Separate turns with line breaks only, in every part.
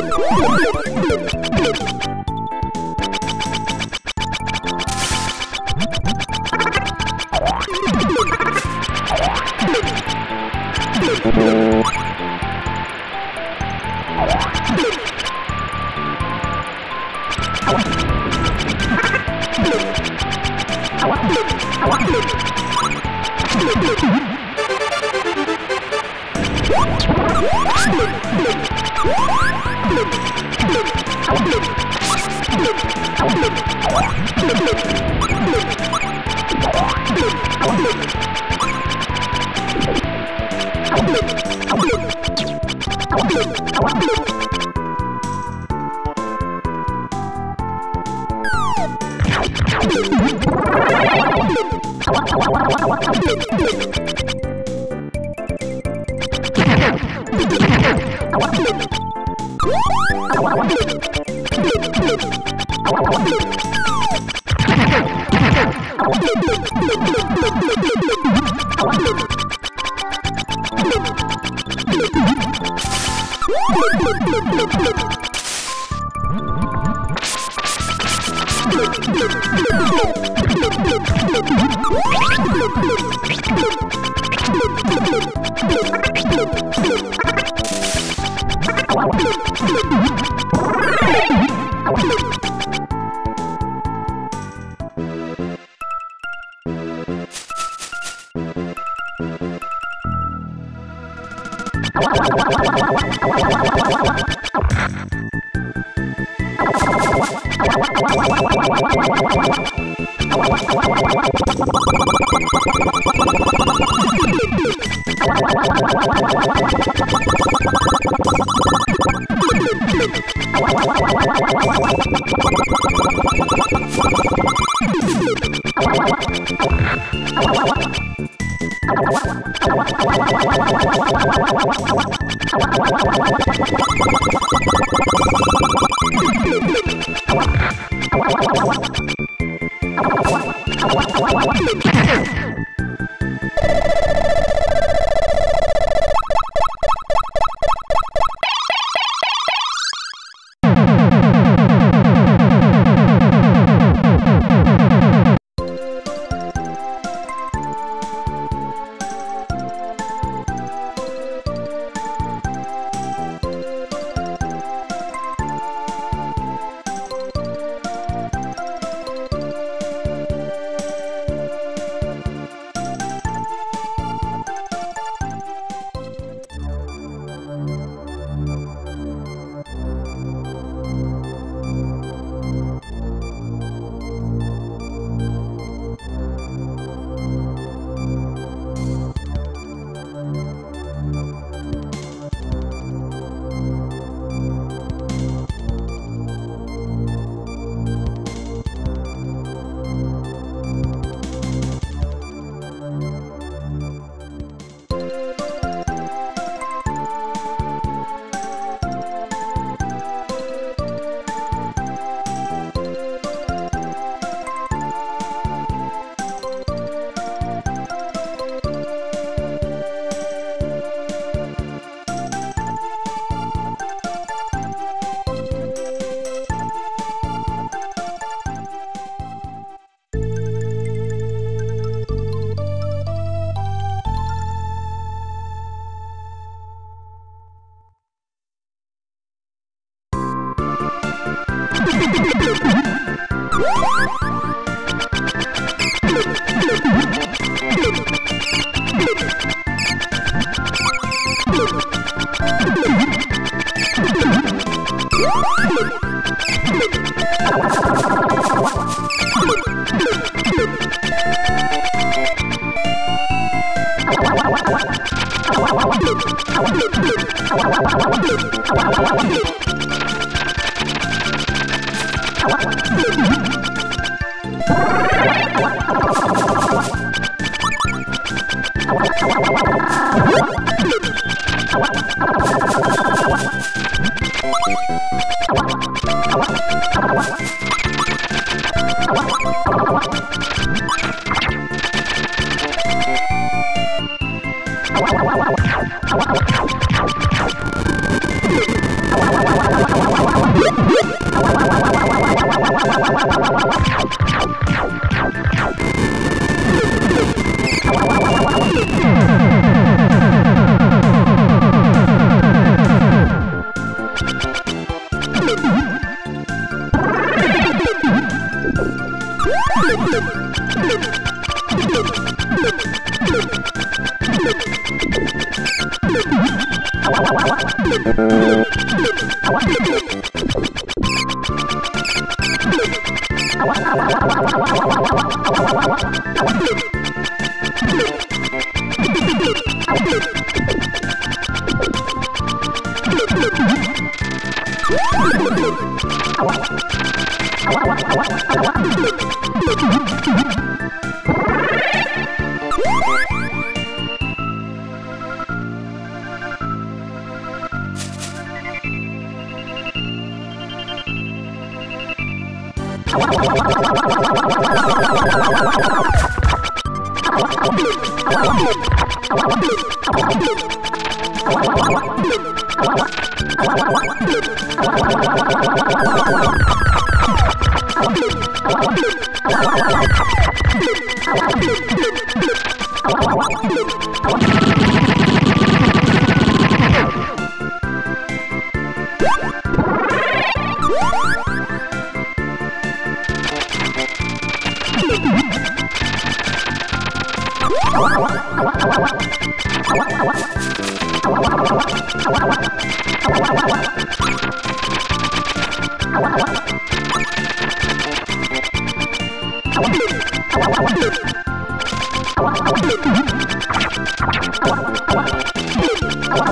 Thank you.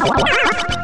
ハハハハ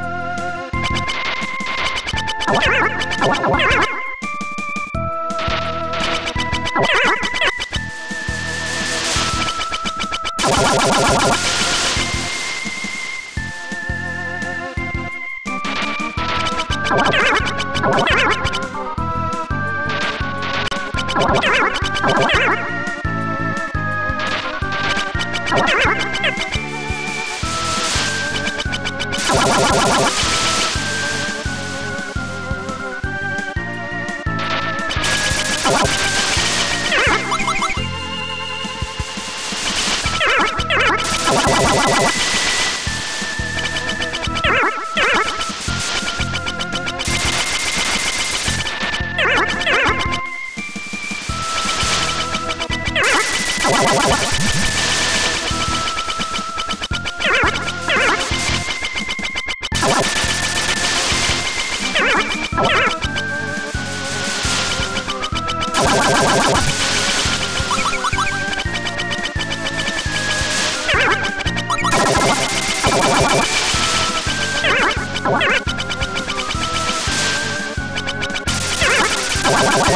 Yeah.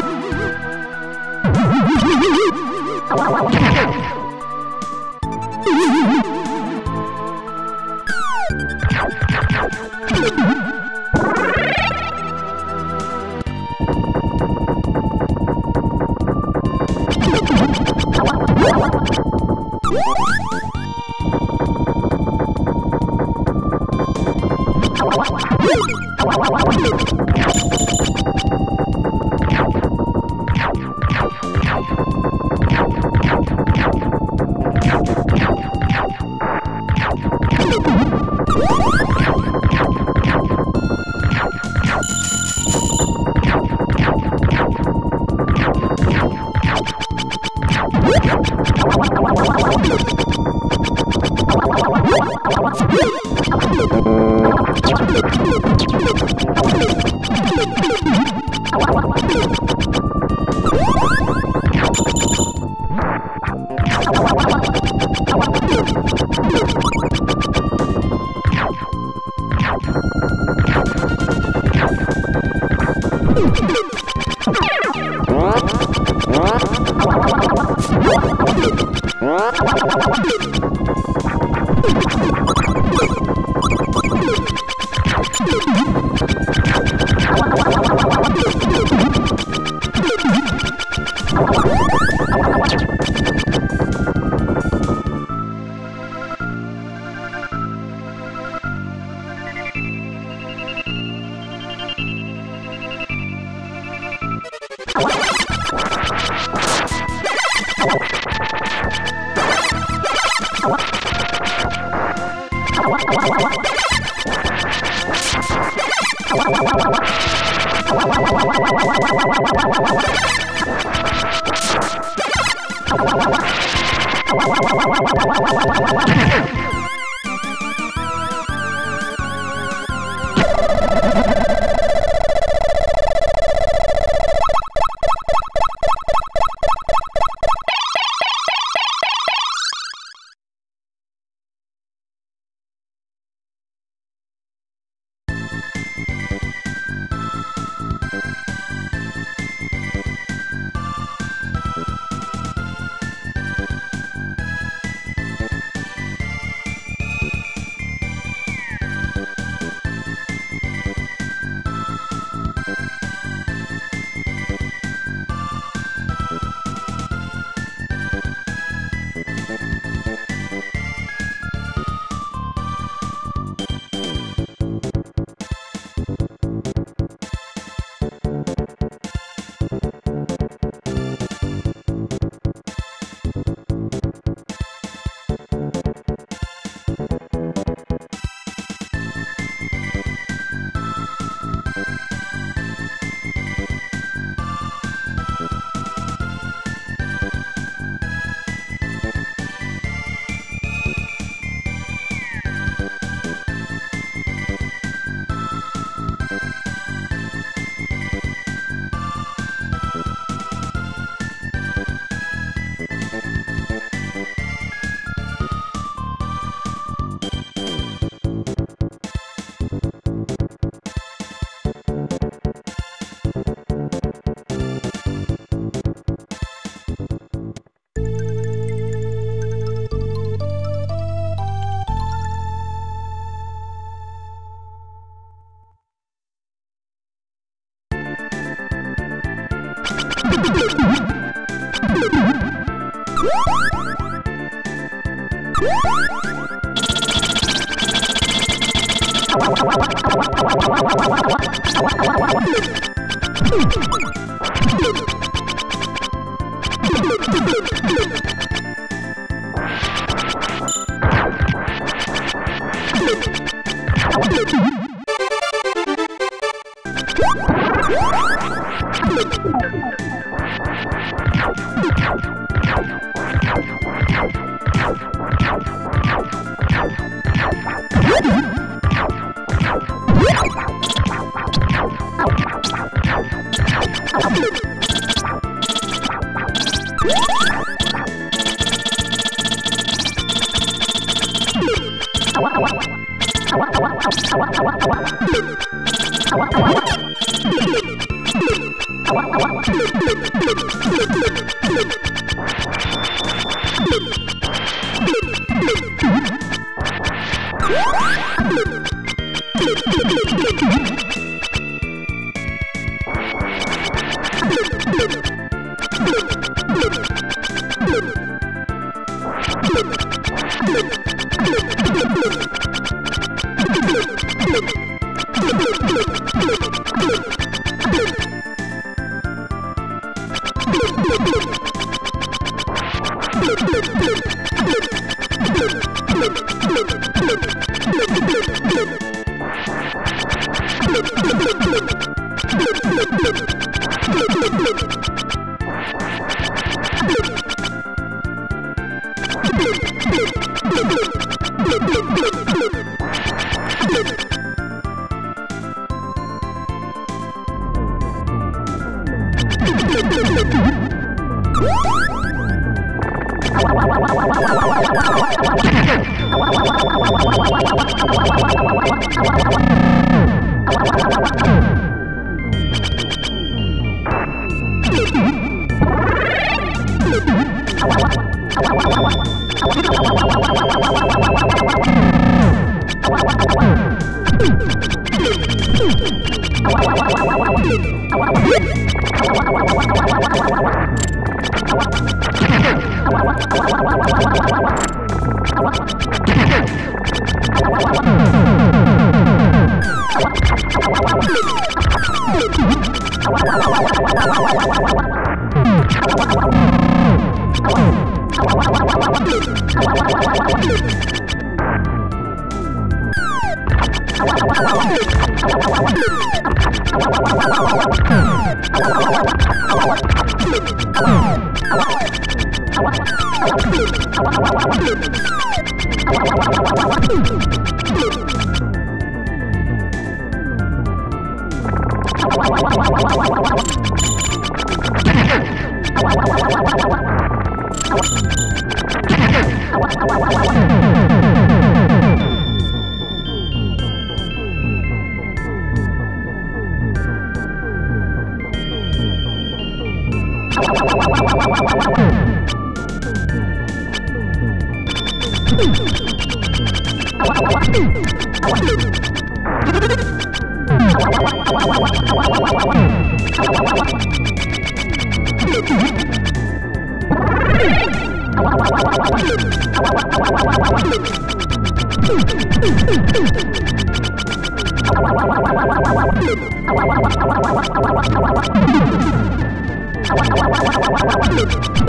Thank you.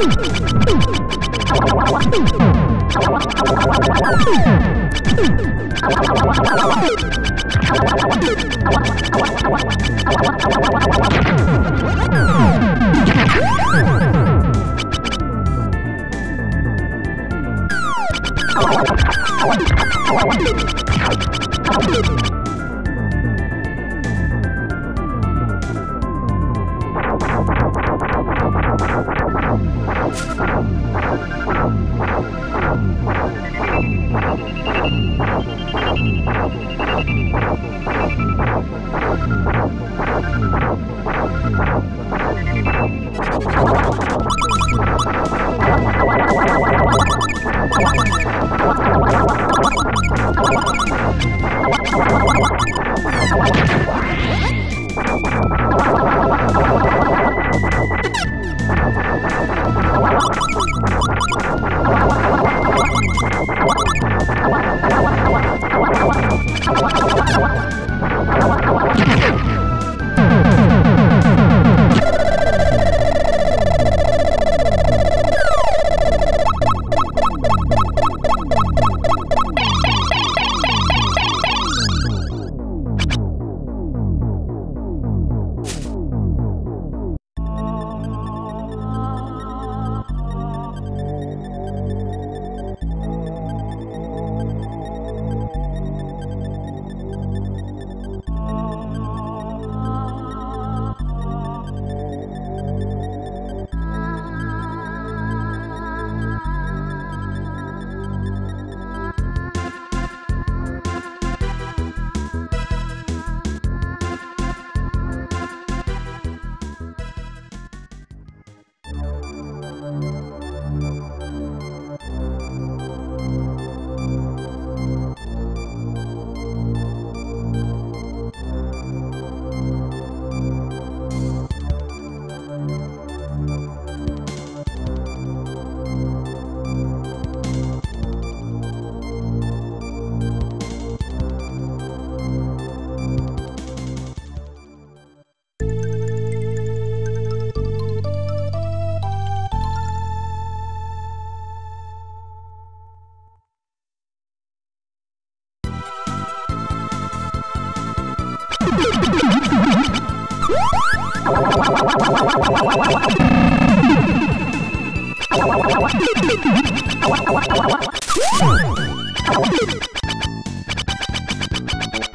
Thank you.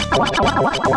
What?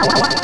Wow, wow, wow.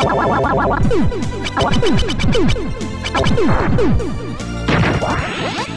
What?